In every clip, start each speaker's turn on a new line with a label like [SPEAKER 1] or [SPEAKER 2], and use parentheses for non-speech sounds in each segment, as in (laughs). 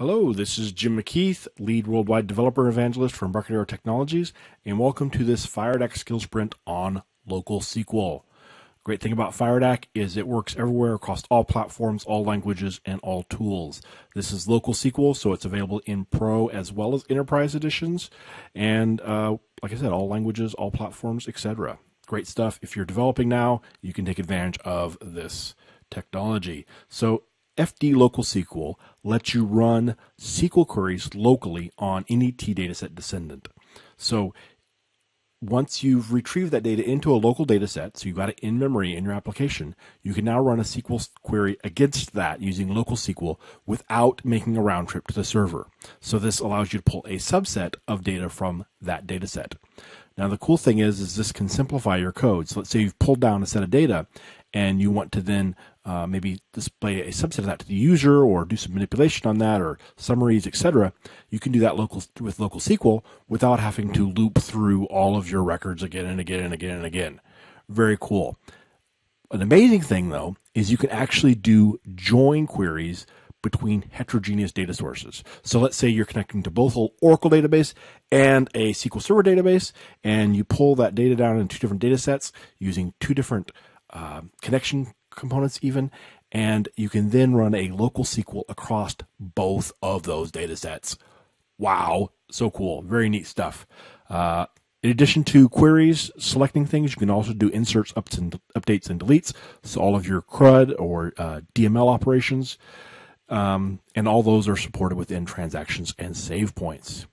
[SPEAKER 1] Hello, this is Jim McKeeth, lead worldwide developer evangelist for Embarcadero Technologies, and welcome to this FireDAC skill sprint on local SQL. Great thing about FireDAC is it works everywhere across all platforms, all languages, and all tools. This is local SQL, so it's available in Pro as well as Enterprise editions, and uh, like I said, all languages, all platforms, etc. Great stuff. If you're developing now, you can take advantage of this technology. So FD Local SQL lets you run SQL queries locally on any T dataset descendant. So once you've retrieved that data into a local data set, so you've got it in memory in your application, you can now run a SQL query against that using local SQL without making a round trip to the server. So this allows you to pull a subset of data from that data set. Now the cool thing is, is this can simplify your code. So let's say you've pulled down a set of data and you want to then uh, maybe display a subset of that to the user or do some manipulation on that or summaries, etc. You can do that local with local SQL without having to loop through all of your records again and again and again and again. Very cool. An amazing thing though is you can actually do join queries between heterogeneous data sources. So let's say you're connecting to both Oracle database and a SQL Server database, and you pull that data down in two different data sets using two different uh, connection components even, and you can then run a local SQL across both of those data sets. Wow, so cool. Very neat stuff. Uh, in addition to queries, selecting things, you can also do inserts, ups and updates, and deletes. So all of your CRUD or uh, DML operations, um, and all those are supported within transactions and save points.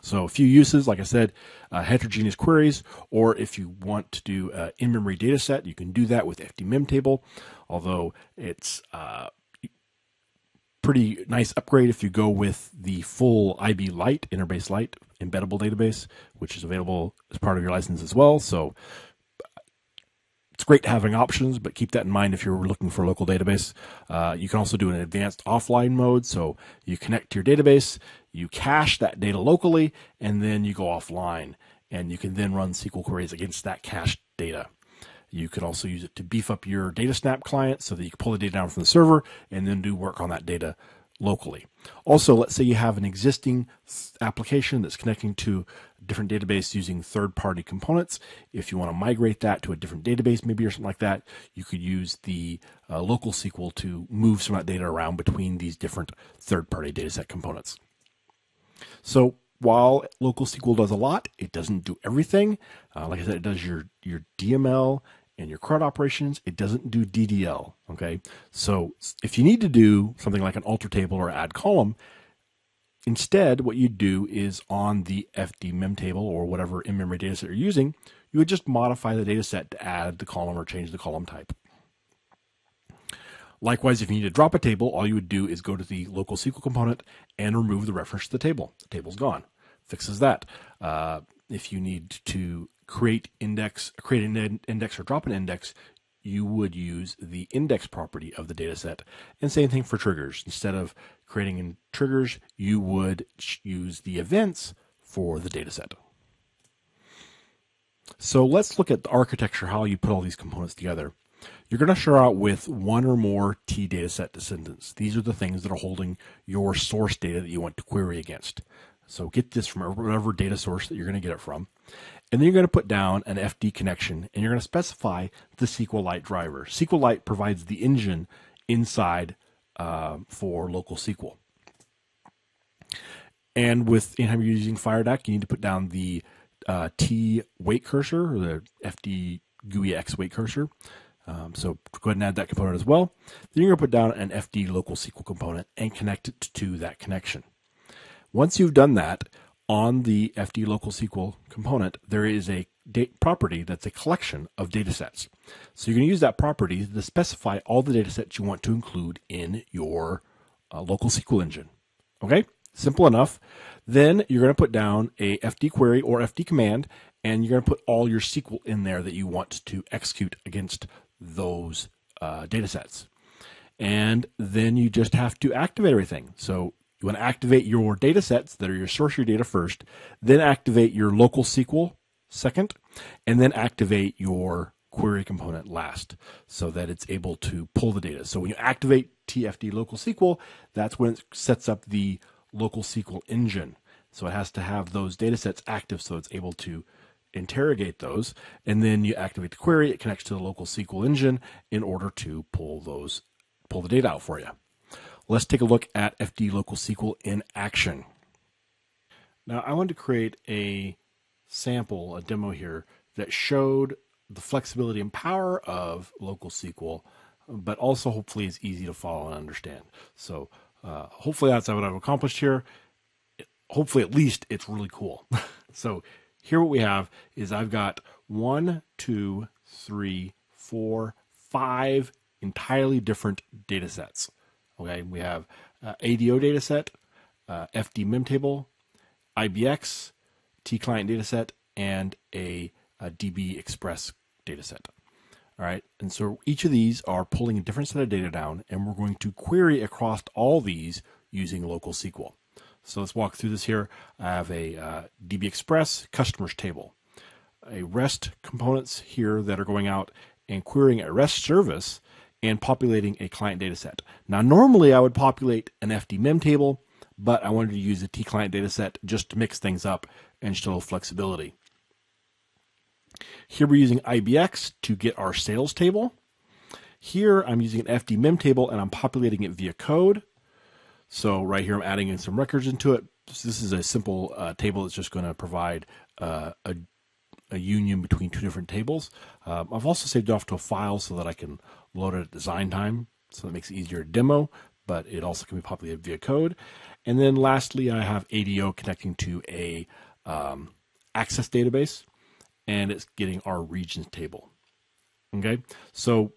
[SPEAKER 1] So a few uses, like I said, uh, heterogeneous queries, or if you want to do in-memory data set, you can do that with FD MemTable. although it's uh, pretty nice upgrade if you go with the full IB Lite, Interbase Lite embeddable database, which is available as part of your license as well. So it's great having options, but keep that in mind if you're looking for a local database. Uh, you can also do an advanced offline mode. So you connect to your database, you cache that data locally, and then you go offline. And you can then run SQL queries against that cached data. You could also use it to beef up your DataSnap client so that you can pull the data down from the server and then do work on that data locally. Also, let's say you have an existing application that's connecting to different database using third-party components. If you want to migrate that to a different database, maybe or something like that, you could use the uh, local SQL to move some of that data around between these different third-party dataset components. So while local SQL does a lot, it doesn't do everything. Uh, like I said, it does your your DML and your CRUD operations, it doesn't do DDL. Okay. So if you need to do something like an alter table or add column, instead what you do is on the FD mem table or whatever in-memory data set you're using, you would just modify the data set to add the column or change the column type. Likewise, if you need to drop a table, all you would do is go to the local SQL component and remove the reference to the table. The table's gone. Fixes that. Uh, if you need to create index, create an index or drop an index, you would use the index property of the data set. And same thing for triggers. Instead of creating in triggers, you would use the events for the data set. So let's look at the architecture, how you put all these components together. You're going to start out with one or more T dataset descendants. These are the things that are holding your source data that you want to query against. So get this from whatever data source that you're going to get it from. And then you're going to put down an FD connection and you're going to specify the SQLite driver. SQLite provides the engine inside uh, for local SQL. And with anytime you're using FireDAC, you need to put down the uh, T wait cursor or the FD GUI X wait cursor. Um, so go ahead and add that component as well. Then you're going to put down an FD local SQL component and connect it to that connection. Once you've done that, on the FD local SQL component, there is a date property that's a collection of data sets. So you're going to use that property to specify all the data sets you want to include in your uh, local SQL engine. Okay, simple enough. Then you're going to put down a FD query or FD command, and you're going to put all your SQL in there that you want to execute against those uh, data sets. And then you just have to activate everything. So you want to activate your data sets that are your source your data first, then activate your local SQL second, and then activate your query component last so that it's able to pull the data. So when you activate TFD local SQL, that's when it sets up the local SQL engine. So it has to have those data sets active so it's able to interrogate those. And then you activate the query, it connects to the local SQL engine in order to pull those pull the data out for you. Let's take a look at FD local SQL in action. Now I wanted to create a sample, a demo here that showed the flexibility and power of local SQL, but also hopefully is easy to follow and understand. So uh, hopefully that's what I've accomplished here. Hopefully at least it's really cool. (laughs) so here what we have is I've got one, two, three, four, five entirely different data sets. Okay, we have uh, ADO data set, uh, FD mem table, IBX, T client data set, and a, a DB Express data set. All right, and so each of these are pulling a different set of data down, and we're going to query across all these using local SQL. So let's walk through this here. I have a uh, DB Express customers table, a REST components here that are going out and querying a REST service and populating a client data set. Now, normally I would populate an FD mem table, but I wanted to use a T client data set just to mix things up and show flexibility. Here we're using IBX to get our sales table. Here I'm using an FD mem table and I'm populating it via code. So right here I'm adding in some records into it. So this is a simple uh, table that's just going to provide uh, a, a, union between two different tables. Um, I've also saved off to a file so that I can load it at design time. So that makes it easier to demo, but it also can be populated via code. And then lastly, I have ADO connecting to a um, access database and it's getting our regions table. Okay, so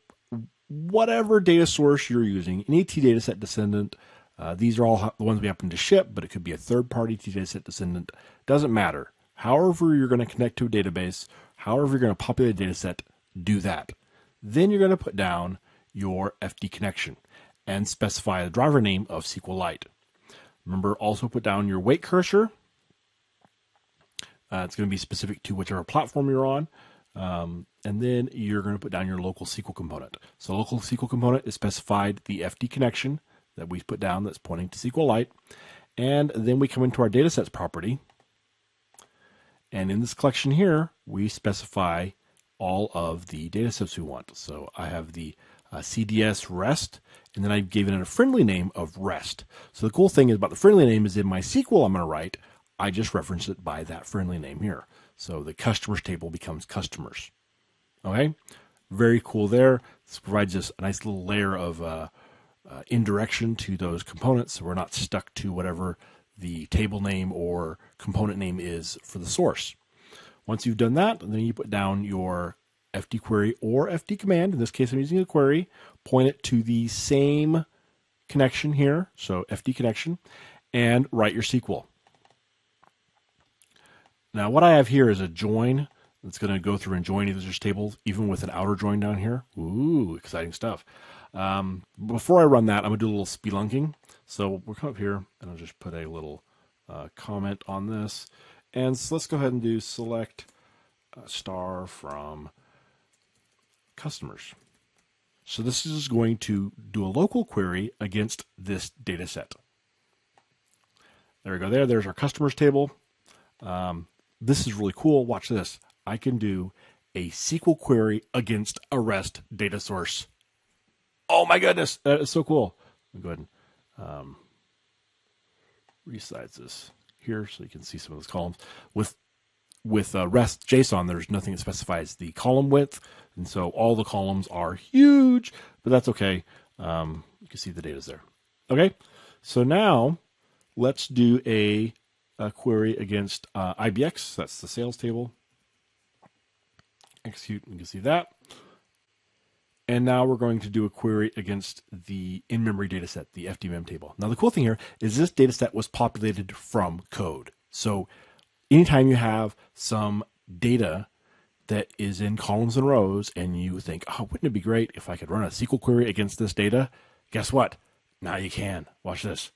[SPEAKER 1] whatever data source you're using, an ET dataset descendant, uh, these are all the ones we happen to ship, but it could be a third party dataset descendant. Doesn't matter. However, you're going to connect to a database, however, you're going to populate a dataset, do that. Then you're going to put down your FD connection and specify the driver name of SQLite. Remember, also put down your wait cursor uh, it's going to be specific to whichever platform you're on. Um, and then you're going to put down your local SQL component. So local SQL component is specified the FD connection that we put down that's pointing to SQLite. And then we come into our datasets property. And in this collection here, we specify all of the data sets we want. So I have the uh, CDS REST, and then I've given it a friendly name of REST. So the cool thing is about the friendly name is in my SQL I'm going to write, I just reference it by that friendly name here. So the customers table becomes customers. Okay, very cool there. This provides us a nice little layer of uh, uh, indirection to those components. So we're not stuck to whatever the table name or component name is for the source. Once you've done that, then you put down your FD query or FD command. In this case, I'm using a query. Point it to the same connection here, so FD connection, and write your SQL. Now what I have here is a join that's going to go through and join users tables, even with an outer join down here. Ooh, exciting stuff. Um, before I run that, I'm going to do a little spelunking. So we'll come up here and I'll just put a little uh, comment on this. And so let's go ahead and do select star from customers. So this is going to do a local query against this data set. There we go there. There's our customers table. Um, this is really cool. Watch this. I can do a SQL query against a REST data source. Oh my goodness, that is so cool. Go ahead and um, resize this here so you can see some of those columns. With with uh, REST JSON, there's nothing that specifies the column width, and so all the columns are huge, but that's okay. Um, you can see the data's there. Okay, so now let's do a a query against uh, IBX. That's the sales table. Execute, you can see that. And now we're going to do a query against the in-memory dataset, the FDMem table. Now the cool thing here is this dataset was populated from code. So anytime you have some data that is in columns and rows and you think, oh, wouldn't it be great if I could run a SQL query against this data? Guess what? Now you can. Watch this.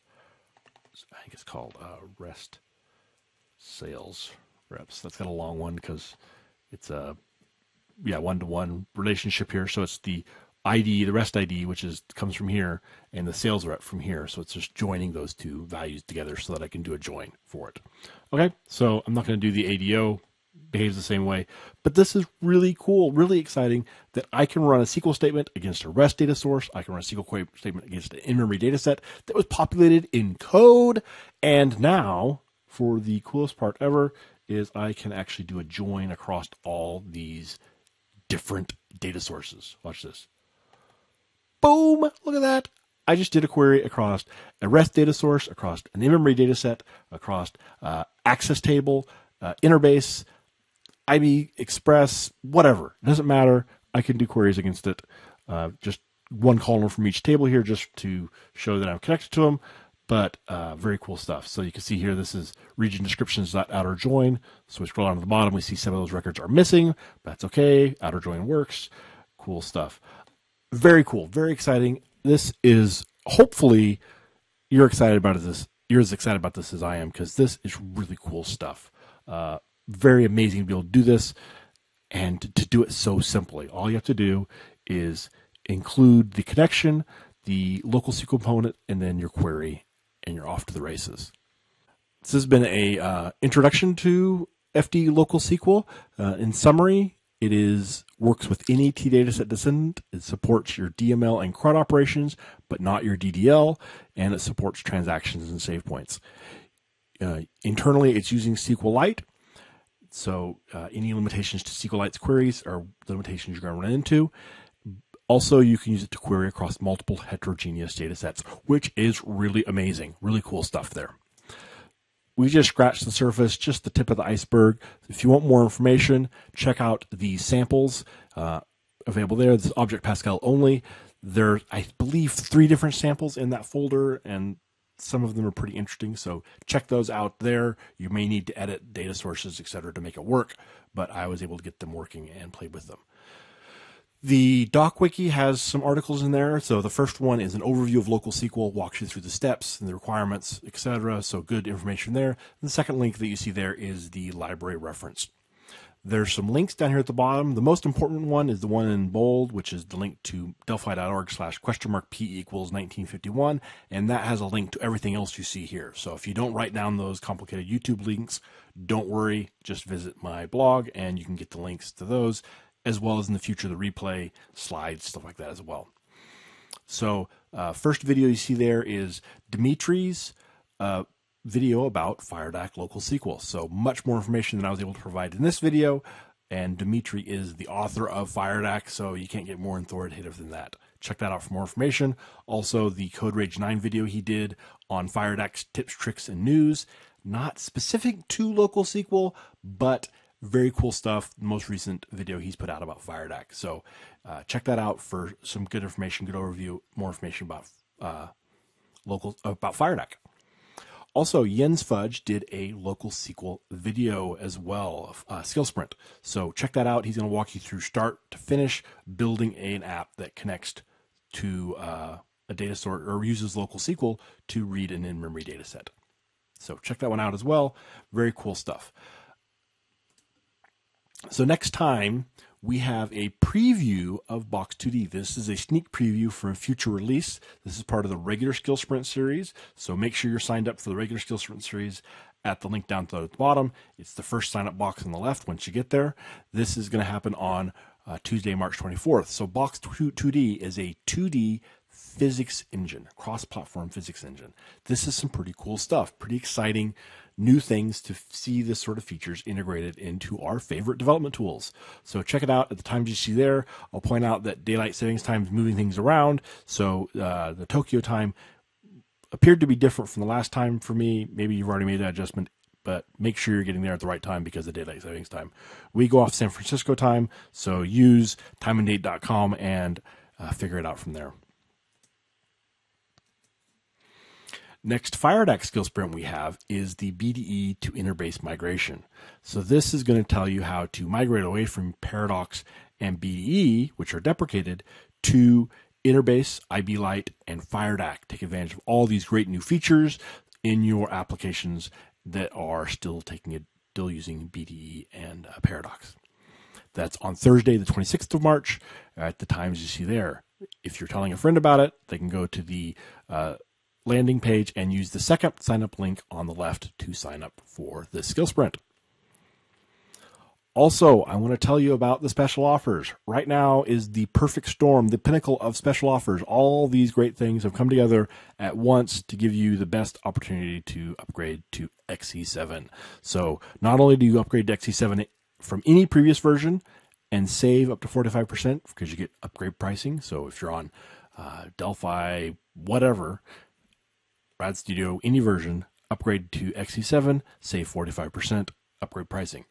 [SPEAKER 1] I think it's called uh, REST sales reps. That's got a long one because it's a yeah one to one relationship here. So it's the ID, the REST ID, which is comes from here, and the sales rep from here. So it's just joining those two values together so that I can do a join for it. Okay, so I'm not going to do the ADO, behaves the same way, but this is really cool, really exciting that I can run a SQL statement against a REST data source. I can run a SQL statement against an in-memory data set that was populated in code, and now for the coolest part ever is I can actually do a join across all these different data sources. Watch this. Boom! Look at that. I just did a query across a REST data source, across an in-memory data set, across uh, access table, uh, interbase, IB Express, whatever. It doesn't matter. I can do queries against it. Uh, just one column from each table here just to show that I'm connected to them. But uh, very cool stuff. So you can see here, this is region descriptions outer join. So we scroll down to the bottom, we see some of those records are missing. That's okay. Outer join works. Cool stuff very cool, very exciting. This is hopefully you're excited about this. You're as excited about this as I am because this is really cool stuff. Uh, very amazing to be able to do this and to, to do it so simply. All you have to do is include the connection, the local SQL component, and then your query, and you're off to the races. This has been a uh, introduction to FD Local SQL. Uh, in summary, it is works with any T dataset descendant. It supports your DML and CRUD operations, but not your DDL, and it supports transactions and save points. Uh, internally, it's using SQLite. So uh, any limitations to SQLite's queries are limitations you're going to run into. Also, you can use it to query across multiple heterogeneous data sets, which is really amazing. Really cool stuff there we just scratched the surface, just the tip of the iceberg. If you want more information, check out the samples uh, available there. This Object Pascal only. There, I believe, three different samples in that folder, and some of them are pretty interesting. So check those out there. You may need to edit data sources, etc., to make it work, but I was able to get them working and play with them. The doc wiki has some articles in there. So the first one is an overview of local SQL, walks you through the steps and the requirements, etc. So good information there. And the second link that you see there is the library reference. There's some links down here at the bottom. The most important one is the one in bold, which is the link to delphi.org slash question mark p equals 1951. And that has a link to everything else you see here. So if you don't write down those complicated YouTube links, don't worry. Just visit my blog and you can get the links to those as well as in the future the replay slides, stuff like that as well. So, uh, first video you see there is Dmitry's uh, video about FireDAC local SQL. So much more information than I was able to provide in this video. And Dimitri is the author of FireDAC, so you can't get more authoritative than that. Check that out for more information. Also, the Code Rage 9 video he did on FireDAC's tips, tricks, and news. Not specific to local SQL, but very cool stuff. Most recent video he's put out about FireDAC. So uh, check that out for some good information, good overview, more information about uh, local about FireDAC. Also, Jens Fudge did a local SQL video as well, uh, Skill Sprint. So check that out. He's going to walk you through start to finish building an app that connects to uh, a data source or uses local SQL to read an in-memory data set. So check that one out as well. Very cool stuff. So next time we have a preview of Box 2D. This is a sneak preview for a future release. This is part of the regular Skill Sprint series. So make sure you're signed up for the regular Skill Sprint series at the link down at the bottom. It's the first sign up box on the left once you get there. This is going to happen on uh, Tuesday, March 24th. So Box 2, 2D is a 2D physics engine, cross platform physics engine. This is some pretty cool stuff, pretty exciting new things to see this sort of features integrated into our favorite development tools. So check it out at the times you see there. I'll point out that daylight savings time is moving things around. So uh, the Tokyo time appeared to be different from the last time for me. Maybe you've already made that adjustment, but make sure you're getting there at the right time because of daylight savings time. We go off San Francisco time, so use timeanddate.com and uh, figure it out from there. Next FireDAC skill sprint we have is the BDE to interbase migration. So this is going to tell you how to migrate away from Paradox and BDE, which are deprecated, to Interbase, IB Lite, and FireDAC. Take advantage of all these great new features in your applications that are still taking it, still using BDE and uh, Paradox. That's on Thursday, the 26th of March, at the times you see there. If you're telling a friend about it, they can go to the uh, landing page and use the second sign up link on the left to sign up for the skill sprint. Also, I want to tell you about the special offers. Right now is the perfect storm, the pinnacle of special offers. All these great things have come together at once to give you the best opportunity to upgrade to XE7. So, not only do you upgrade to XE7 from any previous version and save up to 45% because you get upgrade pricing. So, if you're on uh, Delphi, whatever, Rad Studio, any version, upgrade to XE7, save 45% upgrade pricing.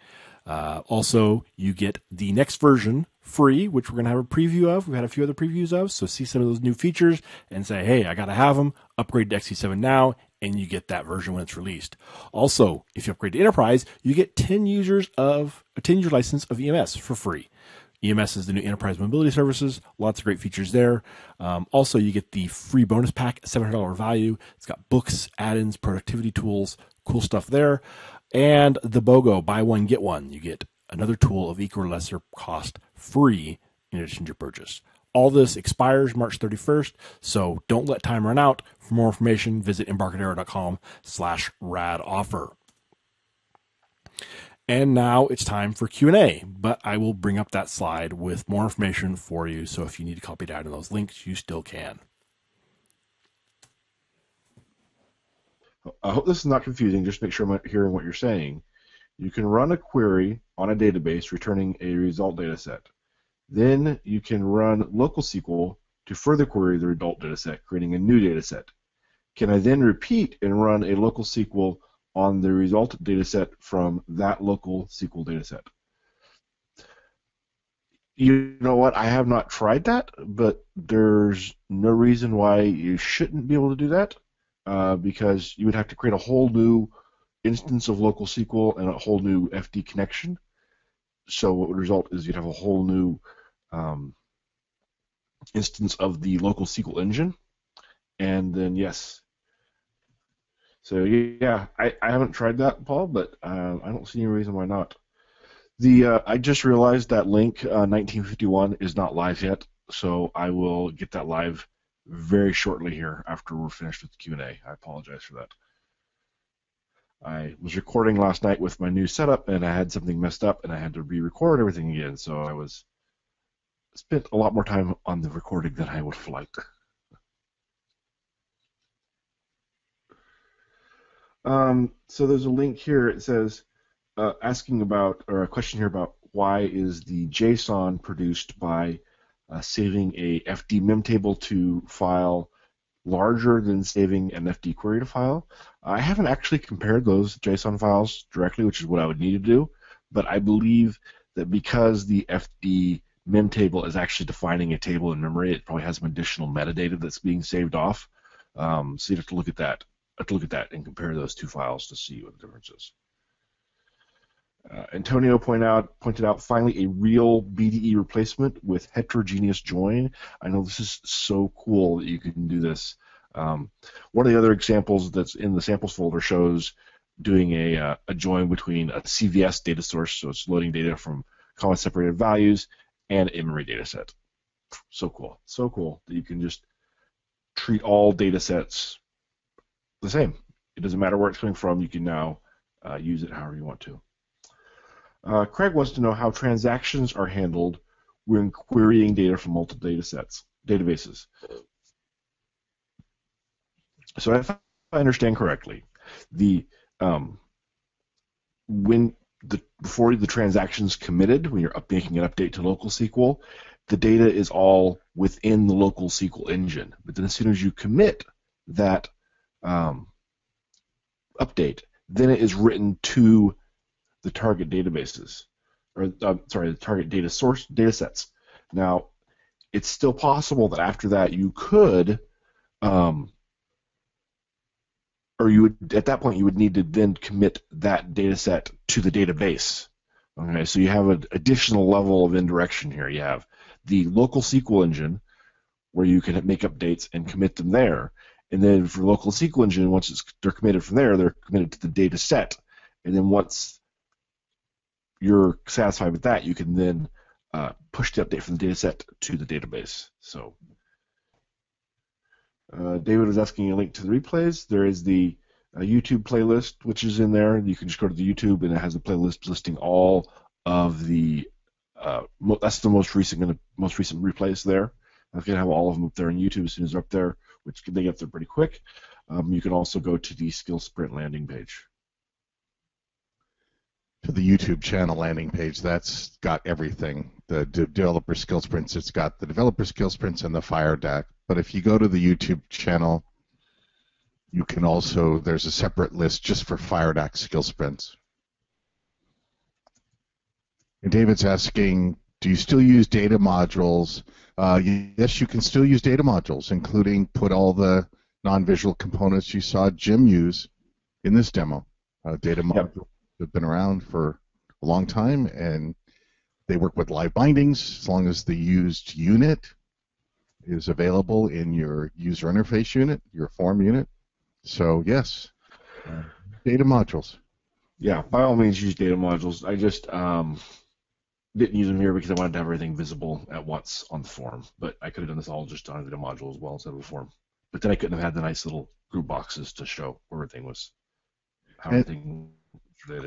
[SPEAKER 1] Uh, also, you get the next version free, which we're going to have a preview of. We've had a few other previews of, so see some of those new features and say, hey, I got to have them. Upgrade to XE7 now, and you get that version when it's released. Also, if you upgrade to Enterprise, you get 10 users of a 10 user license of EMS for free. EMS is the new enterprise mobility services. Lots of great features there. Um, also, you get the free bonus pack, $700 value. It's got books, add ins, productivity tools, cool stuff there and the BOGO, buy one, get one. You get another tool of equal or lesser cost free in addition to your purchase. All this expires March 31st, so don't let time run out. For more information, visit embarcadero.com slash rad offer. And now it's time for Q&A, but I will bring up that slide with more information for you. So if you need to copy down those links, you still can.
[SPEAKER 2] I hope this is not confusing. Just make sure I'm hearing what you're saying. You can run a query on a database returning a result data set. Then you can run local SQL to further query the result data set, creating a new data set. Can I then repeat and run a local SQL on the result data set from that local SQL data set? You know what? I have not tried that, but there's no reason why you shouldn't be able to do that uh, because you would have to create a whole new instance of local SQL and a whole new FD connection. So what would result is you'd have a whole new um, instance of the local SQL engine, and then yes. So yeah, I, I haven't tried that, Paul, but uh, I don't see any reason why not. The uh, I just realized that link uh, 1951 is not live yet, so I will get that live very shortly here after we're finished with the Q&A. I apologize for that. I was recording last night with my new setup and I had something messed up and I had to re-record everything again. So I was spent a lot more time on the recording than I would have liked. Um, so there's a link here. It says uh, asking about or a question here about why is the JSON produced by uh, saving a FD memtable to file larger than saving an FD query to file. I haven't actually compared those JSON files directly, which is what I would need to do, but I believe that because the FD memtable is actually defining a table in memory, it probably has some additional metadata that's being saved off. Um, so you have to look at that. Look at that and compare those two files to see what the difference is. Uh, Antonio pointed out, pointed out finally a real BDE replacement with heterogeneous join. I know this is so cool that you can do this. Um, one of the other examples that's in the samples folder shows doing a, uh, a join between a CVS data source, so it's loading data from comma separated values, and in-memory data set. So cool, so cool that you can just treat all data sets the same. It doesn't matter where it's coming from. You can now uh, use it however you want to. Uh, Craig wants to know how transactions are handled when querying data from multiple data sets, databases. So if I understand correctly, the um, when the before the transaction's committed, when you're making an update to local SQL, the data is all within the local SQL engine. But then as soon as you commit that um, update, then it is written to the target databases, or uh, sorry, the target data source data sets. Now, it's still possible that after that you could, um, or you would at that point you would need to then commit that data set to the database. Okay, so you have an additional level of indirection here. You have the local SQL engine, where you can make updates and commit them there. And then for local SQL engine, once it's, they're committed from there, they're committed to the data set. And then once you're satisfied with that, you can then uh, push the update from the dataset to the database. So uh, David was asking a link to the replays. There is the uh, YouTube playlist, which is in there. You can just go to the YouTube, and it has a playlist listing all of the. Uh, that's the most recent, most recent replays there. I can have all of them up there on YouTube as soon as they're up there, which they get there pretty quick. Um, you can also go to the Skill Sprint landing page.
[SPEAKER 3] To the YouTube channel landing page, that's got everything. The de- developer skill sprints, it's got the developer skill sprints and the Fire DAC. But if you go to the YouTube channel, you can also there's a separate list just for FireDAC skill sprints. And David's asking, do you still use data modules? Uh, yes, you can still use data modules, including put all the non-visual components you saw Jim use in this demo. Uh, data yep. modules have been around for a long time, and they work with live bindings as long as the used unit is available in your user interface unit, your form unit. So yes, uh, data modules.
[SPEAKER 2] Yeah, by all means use data modules. I just um, didn't use them here because I wanted to have everything visible at once on the form. But I could have done this all just on the module as well instead of a form. But then I couldn't have had the nice little group boxes to show where everything was. How and everything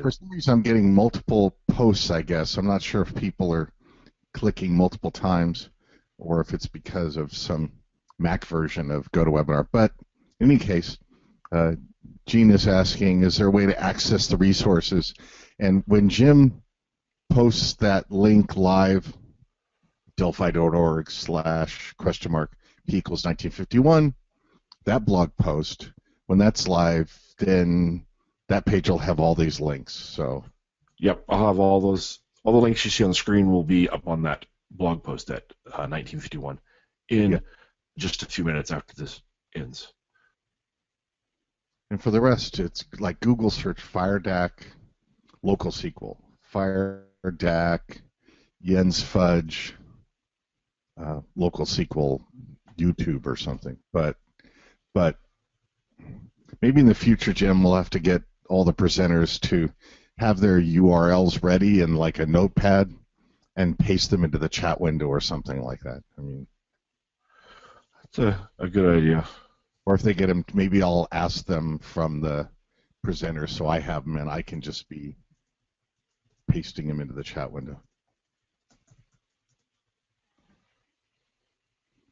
[SPEAKER 3] for some reason, I'm getting multiple posts. I guess I'm not sure if people are clicking multiple times or if it's because of some Mac version of GoToWebinar. But in any case, uh, Gene is asking, is there a way to access the resources? And when Jim posts that link live, delphi.org slash question mark p equals 1951, that blog post, when that's live, then that page will have all these links. So,
[SPEAKER 2] yep, I'll have all those. All the links you see on the screen will be up on that blog post at uh, 1951 in yep. just a few minutes after this ends.
[SPEAKER 3] And for the rest, it's like Google search FireDAC local SQL, FireDAC Jens Fudge uh, local SQL YouTube or something. But but maybe in the future, Jim, we'll have to get all the presenters to have their URLs ready in like a notepad and paste them into the chat window or something like that. I mean,
[SPEAKER 2] that's a, a good idea.
[SPEAKER 3] Or if they get them, maybe I'll ask them from the presenter so I have them and I can just be pasting them into the chat window.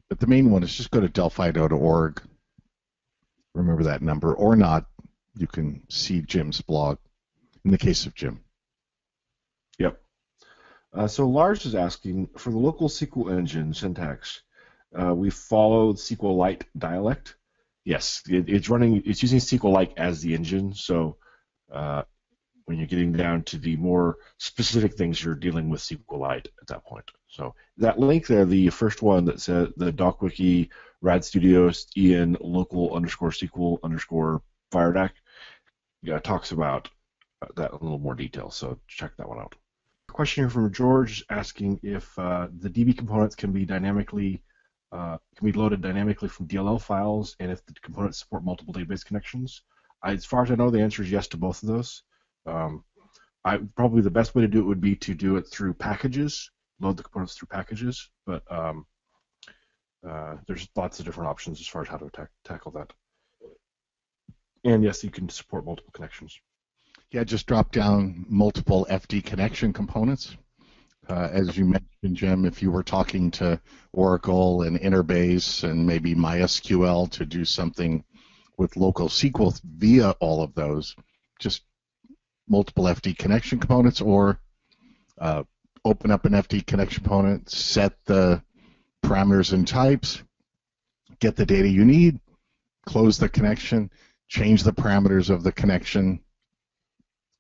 [SPEAKER 3] But the main one is just go to delphi.org. Remember that number or not you can see Jim's blog in the case of Jim.
[SPEAKER 2] Yep. Uh, so Lars is asking for the local SQL engine syntax. Uh, we follow the SQLite dialect. Yes, it, it's running. It's using SQLite as the engine. So uh, when you're getting down to the more specific things, you're dealing with SQLite at that point. So that link there, the first one that said the DocWiki Rad Studios Ian local underscore SQL underscore FireDAC yeah, talks about that a little more detail. So check that one out. Question here from George asking if uh, the DB components can be dynamically uh, can be loaded dynamically from DLL files, and if the components support multiple database connections. I, as far as I know, the answer is yes to both of those. Um, I, probably the best way to do it would be to do it through packages, load the components through packages, but um, uh, there's lots of different options as far as how to ta- tackle that. And yes, you can support multiple connections.
[SPEAKER 3] Yeah, just drop down multiple FD connection components. Uh, as you mentioned, Jim, if you were talking to Oracle and Interbase and maybe MySQL to do something with local SQL via all of those, just multiple FD connection components or uh, open up an FD connection component, set the parameters and types, get the data you need, close the connection, change the parameters of the connection.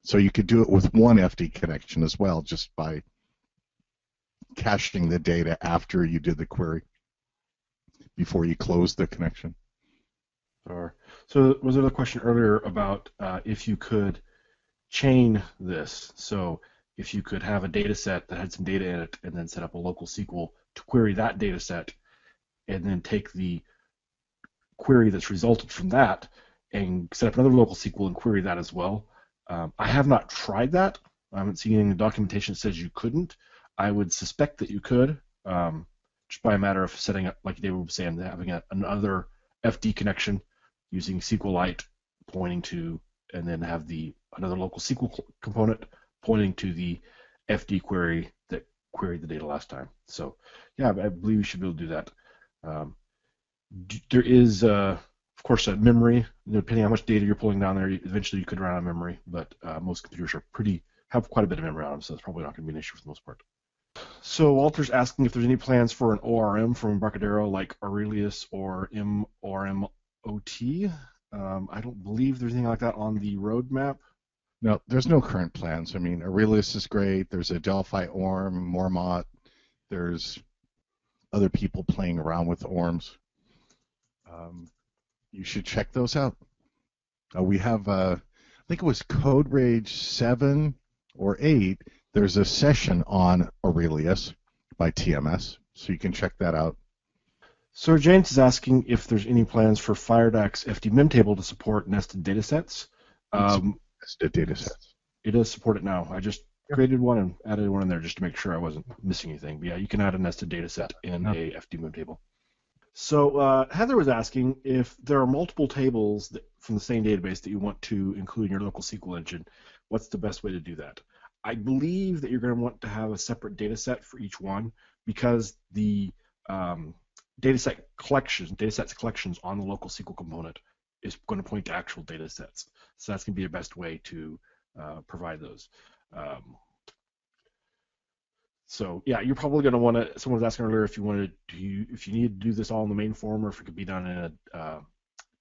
[SPEAKER 3] So you could do it with one FD connection as well, just by caching the data after you did the query before you close the connection.
[SPEAKER 2] Sure. So was there a question earlier about uh, if you could chain this? So if you could have a data set that had some data in it and then set up a local SQL to query that data set and then take the query that's resulted from that and set up another local SQL and query that as well. Um, I have not tried that. I haven't seen any documentation that says you couldn't.
[SPEAKER 1] I would suspect that you could, um, just by a matter of setting up, like David was saying, having a, another FD connection using SQLite pointing to, and then have the another local SQL component pointing to the FD query that queried the data last time. So, yeah, I believe you should be able to do that. Um, there is, uh, of course, a memory. Depending on how much data you're pulling down there, eventually you could run out of memory. But uh, most computers are pretty have quite a bit of memory on them, so it's probably not going to be an issue for the most part. So Walter's asking if there's any plans for an ORM from Embarcadero like Aurelius or MORMOT. Um, I don't believe there's anything like that on the roadmap.
[SPEAKER 3] No, there's no current plans. I mean, Aurelius is great. There's a Delphi ORM, Mormot. There's other people playing around with ORMs. Um, you should check those out. Uh, we have, uh, I think it was Code Rage 7 or 8 there's a session on Aurelius by TMS, so you can check that out.
[SPEAKER 1] Sir James is asking if there's any plans for FireDAC's FD Memtable to support nested datasets.
[SPEAKER 3] Um, nested datasets.
[SPEAKER 1] It does support it now. I just created one and added one in there just to make sure I wasn't missing anything. But yeah, you can add a nested dataset in a FD table. So uh, Heather was asking if there are multiple tables that, from the same database that you want to include in your local SQL engine, what's the best way to do that? I believe that you're going to want to have a separate data set for each one because the um, data set collections, data sets collections on the local SQL component is going to point to actual data sets. So that's going to be the best way to uh, provide those. Um, so yeah, you're probably going to want to. Someone was asking earlier if you wanted to, if you need to do this all in the main form or if it could be done in a uh,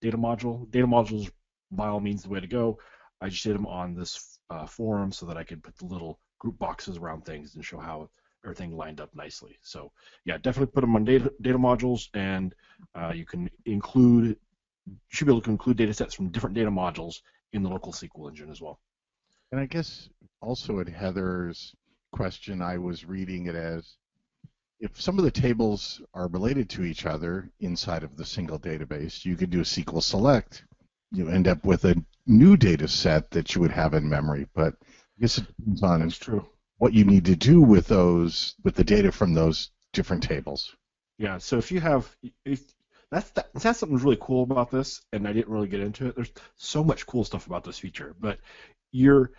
[SPEAKER 1] data module. Data modules, by all means, the way to go. I just did them on this uh, forum so that I could put the little group boxes around things and show how everything lined up nicely. So yeah, definitely put them on data, data modules, and uh, you can include, should be able to include data sets from different data modules in the local SQL engine as well.
[SPEAKER 3] And I guess also at Heather's question, I was reading it as if some of the tables are related to each other inside of the single database, you could do a SQL select. You end up with a new data set that you would have in memory, but I guess it depends on
[SPEAKER 1] That's true.
[SPEAKER 3] what you need to do with those with the data from those different tables.
[SPEAKER 1] Yeah, so if you have if that's that, that's something really cool about this, and I didn't really get into it. There's so much cool stuff about this feature, but you're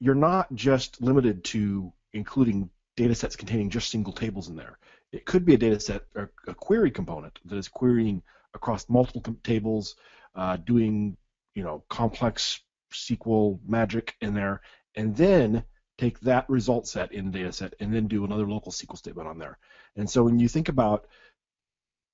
[SPEAKER 1] you're not just limited to including data sets containing just single tables in there. It could be a data set or a query component that is querying across multiple tables, uh, doing you know complex SQL magic in there, and then take that result set in the data set and then do another local SQL statement on there. And so when you think about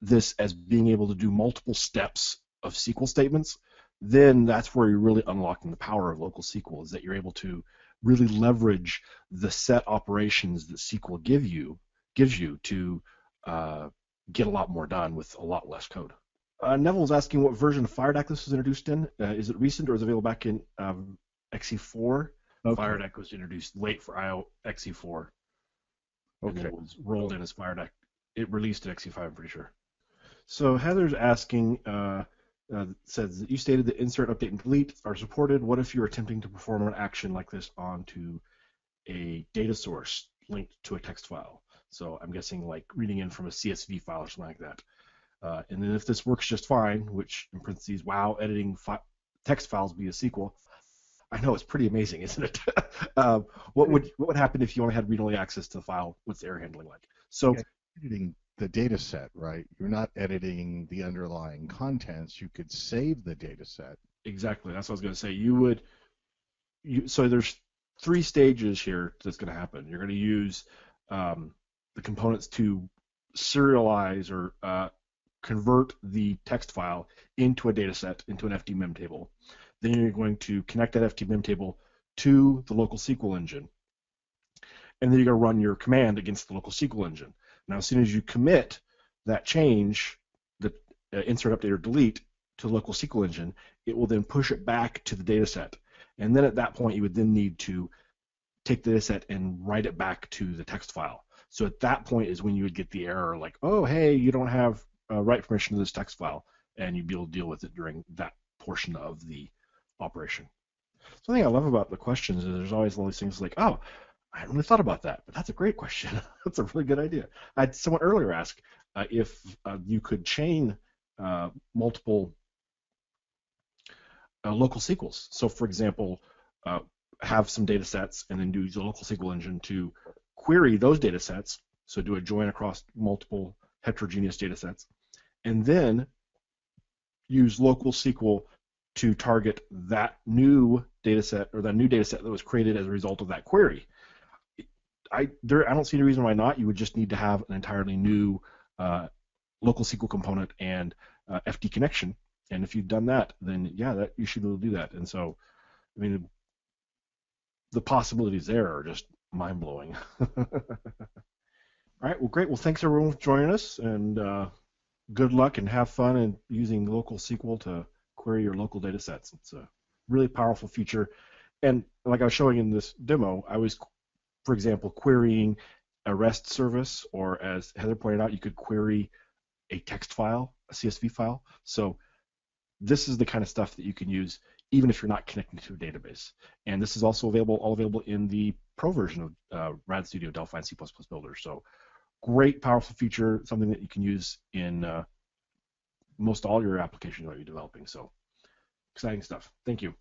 [SPEAKER 1] this as being able to do multiple steps of SQL statements, then that's where you're really unlocking the power of local SQL is that you're able to really leverage the set operations that SQL give you gives you to uh, get a lot more done with a lot less code. Uh, Neville is asking what version of FireDAC this was introduced in. Uh, is it recent or is it available back in um, XE4? Okay. FireDAC was introduced late for IO XE4. Okay. And it was rolled in as FireDAC. It released in XE5, I'm pretty sure. So Heather's asking, uh, uh, says that you stated that insert, update, and delete are supported. What if you're attempting to perform an action like this onto a data source linked to a text file? So I'm guessing like reading in from a CSV file or something like that. Uh, and then if this works just fine, which in parentheses, wow, editing fi- text files via SQL, I know it's pretty amazing, (laughs) isn't it? uh, what would what would happen if you only had read-only access to the file? What's the error handling like? So
[SPEAKER 3] yeah, editing the data set, right? You're not editing the underlying contents. You could save the data set.
[SPEAKER 1] Exactly. That's what I was going to say. You would. You, so there's three stages here that's going to happen. You're going to use um, the components to serialize or uh, convert the text file into a data set, into an FDMEM table. Then you're going to connect that FDMEM table to the local SQL engine. And then you're going to run your command against the local SQL engine. Now, as soon as you commit that change, the uh, insert, update, or delete to the local SQL engine, it will then push it back to the data set. And then at that point, you would then need to take the data set and write it back to the text file. So at that point is when you would get the error like, oh, hey, you don't have uh, write permission to this text file, and you'd be able to deal with it during that portion of the operation. Something I love about the questions is there's always all these things like, oh, I hadn't really thought about that, but that's a great question. (laughs) that's a really good idea. I had someone earlier ask uh, if uh, you could chain uh, multiple uh, local SQLs. So, for example, uh, have some data sets and then do the local SQL engine to query those data sets. So, do a join across multiple heterogeneous data sets, and then use local SQL to target that new data set or that new data set that was created as a result of that query. I there I don't see any reason why not. You would just need to have an entirely new uh, local SQL component and uh, FD connection. And if you've done that, then yeah, that you should be able to do that. And so, I mean, the possibilities there are just mind blowing. (laughs) All right, well, great. Well, thanks everyone for joining us, and uh, good luck and have fun in using local SQL to query your local data sets. It's a really powerful feature. And like I was showing in this demo, I was, for example, querying a REST service, or as Heather pointed out, you could query a text file, a CSV file. So this is the kind of stuff that you can use even if you're not connecting to a database. And this is also available, all available in the pro version of uh, RAD Studio Delphi and C++ Builder. So great, powerful feature, something that you can use in uh, most all your applications that you're developing. So exciting stuff. Thank you.